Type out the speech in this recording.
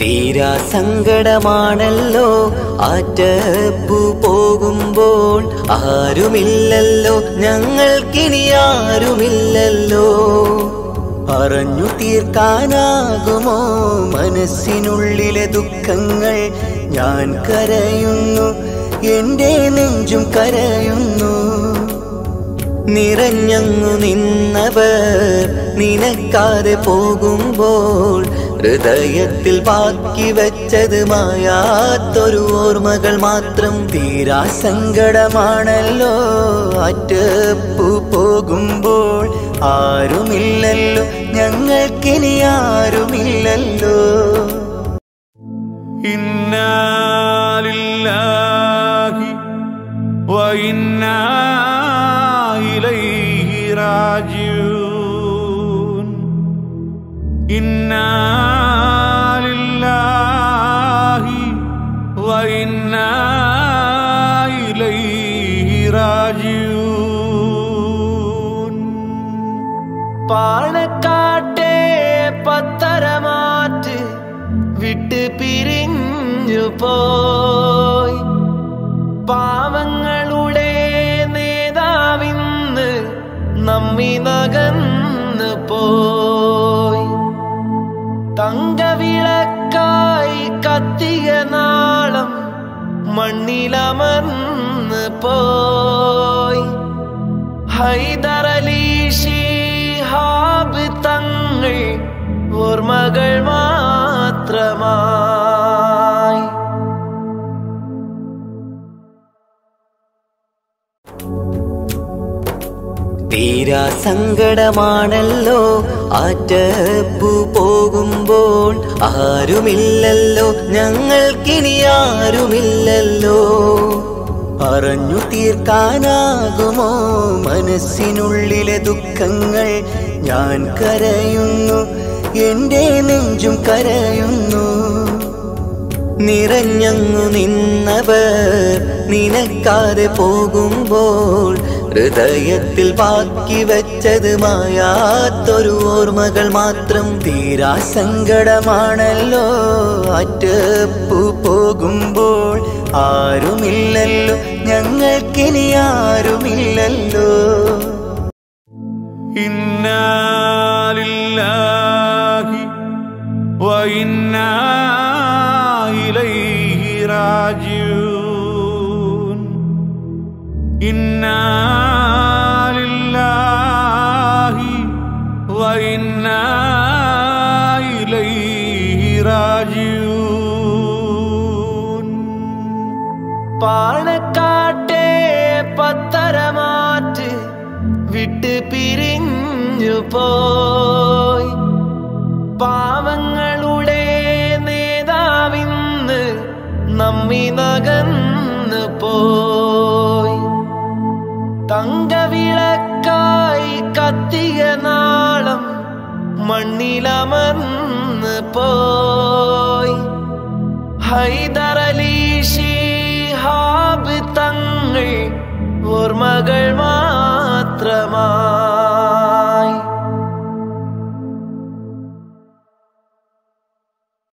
തീരാ സങ്കടമാണല്ലോ. ആറ്റപ്പു പോകുമ്പോൾ ആരുമില്ലല്ലോ. ഞങ്ങൾക്കിനി ആരുമില്ലല്ലോ. പറഞ്ഞു തീർക്കാനാകുമോ? മനസ്സിനുള്ളിലെ ദുഃഖങ്ങൾ ഞാൻ കരയുന്നു. എന്റെ നെഞ്ചും കരയുന്നു. നിറഞ്ഞങ്ങു നിന്നവർ നിനക്കാതെ പോകുമ്പോൾ ഹൃദയത്തിൽ ബാക്കി വെച്ചത് മായാത്തൊരു ഓർമ്മകൾ മാത്രം തീരാ സങ്കടമാണല്ലോ അറ്റപ്പു പോകുമ്പോൾ ആരുമില്ലല്ലോ ഞങ്ങൾക്കിനി ആരുമില്ലല്ലോ. ഇന്നാലില്ലാഹി വൈന്നായിലൈഹി രാജീവ് ഇന്നാലില്ലാഹി വൈന്നായിലൈഹി രാജിയൂൻ പാണക്കാട്ടെ പത്തരമാറ്റ് വിട്ട് പിരിഞ്ഞു പോയി. പാവങ്ങളുടെ നേതാവിന്ന് നമ്മി നകന്നു പോയി. മണ്ണിലമർന്ന് പോയി. ഹൈദരലി ഷിഹാബ് തങ്ങൾ ഓർമ്മകൾ മാത്രമായി തീരാ സങ്കടമാണല്ലോ. ആറ്റപ്പു പോകുമ്പോൾ ആരുമില്ലല്ലോ. ഞങ്ങൾക്കിനി ആരുമില്ലല്ലോ. പറഞ്ഞു തീർക്കാനാകുമോ? മനസ്സിനുള്ളിലെ ദുഃഖങ്ങൾ ഞാൻ കരയുന്നു. എന്റെ നെഞ്ചും കരയുന്നു. നിറഞ്ഞങ്ങു നിന്നവർ നിനക്കാതെ പോകുമ്പോൾ ഹൃദയത്തിൽ ബാക്കി വെച്ചത് മായാത്തൊരു ഓർമ്മകൾ മാത്രം തീരാ സങ്കടമാണല്ലോ. അറ്റപ്പു പോകുമ്പോൾ ആരുമില്ലല്ലോ ഞങ്ങൾക്കിനി وإنا إليه راجعون പാണക്കാട്ടെ പത്തരമാറ്റ് വിട്ട് പിരിഞ്ഞു പോയി പാവങ്ങളുടെ നേതാവിന്ന് നമ്മി നകന്നു പോയി മണ്ണിലമർന്ന് പോയി. ഹൈദരലി ഷിഹാബ് തങ്ങൾ ഓർമ്മകൾ